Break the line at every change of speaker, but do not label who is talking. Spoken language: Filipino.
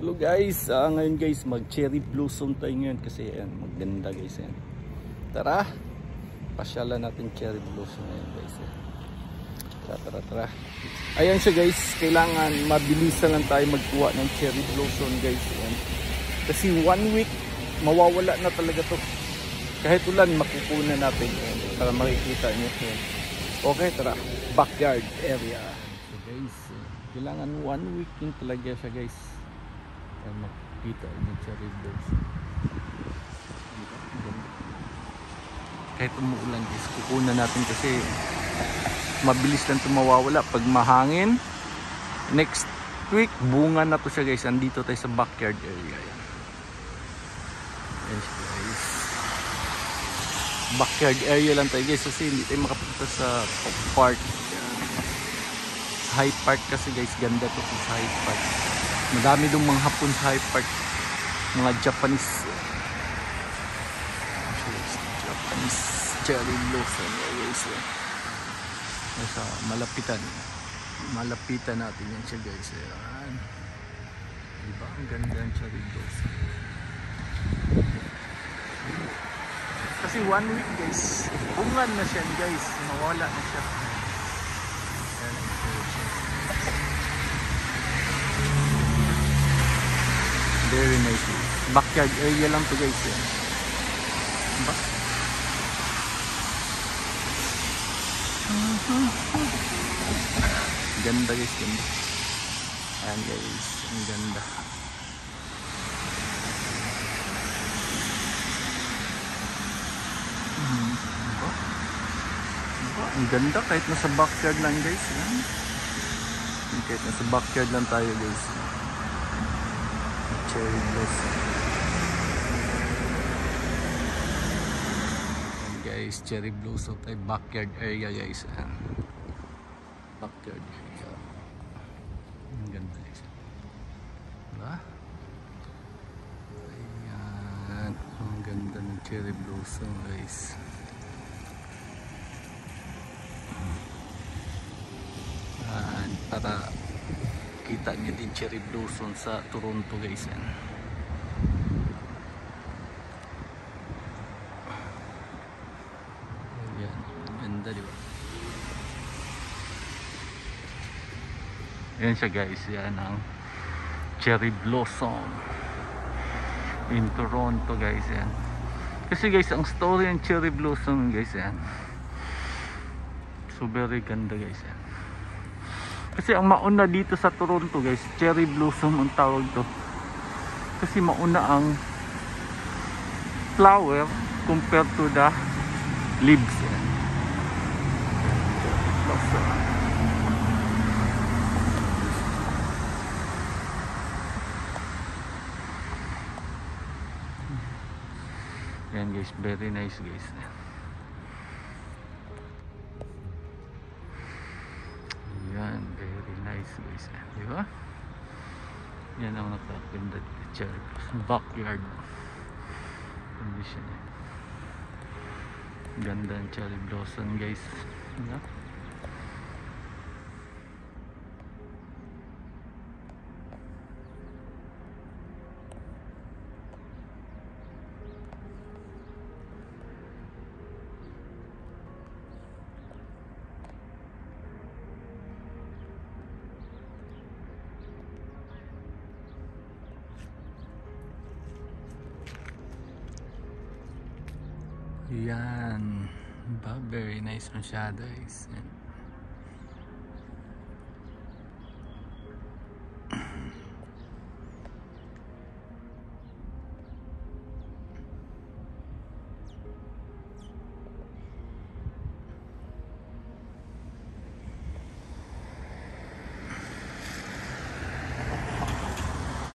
Hello guys, uh, ngayon guys mag cherry blossom tayo ngayon kasi yan maganda guys yan. Tara, pasyalan natin cherry blossom ngayon guys. Yan. Tara, tara, tara. Ayan siya guys, kailangan mabilisan lang tayo magkuha ng cherry blossom guys. Yan. Kasi one week, mawawala na talaga to. Kahit ulan, makukunan natin yan para makikita nyo. Yan. Okay, tara, backyard area. So guys, kailangan one week yun talaga siya guys para makikita yung cherry blossom kahit umuulan guys kukunan natin kasi mabilis lang ito mawawala pag mahangin. Next week bunga na to siya guys. Andito tayo sa backyard area. Yes guys. Backyard area lang tayo guys kasi hindi tayo makapunta sa park. High Park kasi guys ganda to sa High Park madami dong mga hapon sa High Park. Mga Japanese Japanese cherry blossom guys nasa malapitan. Malapitan natin yan siya guys yan diba? Ang ganda ng cherry blossom kasi one week guys bungan na siya guys. Mawala na siya Very nice. Backyard area lang to guys. Yan. Diba? Ganda guys, ganda. Ayan guys, ang ganda. Hmm, diba? Diba? Ang ganda kahit nasa backyard lang guys. Yan. Kahit nasa backyard lang tayo guys cherry blossom and guys cherry blossom tayo backyard area guys. Backyard area. Ang ganda guys. Diba? Ayan. Ang ganda ng cherry blossom guys. Ayan, para kita nyo din cherry blossom sa Toronto guys yan. Ayan, ganda diba? Ayan siya guys, yan ang cherry blossom in Toronto guys yan. Kasi guys, ang story ng cherry blossom guys yan. So very ganda guys yan. Kasi ang mauna dito sa Toronto guys, cherry blossom ang tawag to. Kasi mauna ang flower compared to the leaves. Yan guys, very nice guys. Nice guys. Di ba? Yan ang nakakaganda dito. Cherry backyard condition. Eh. Ganda ng cherry blossom guys. Diba? Yan. Ba, very nice masyado eh, guys. Yan.